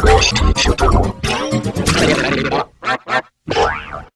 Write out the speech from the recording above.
Podcast.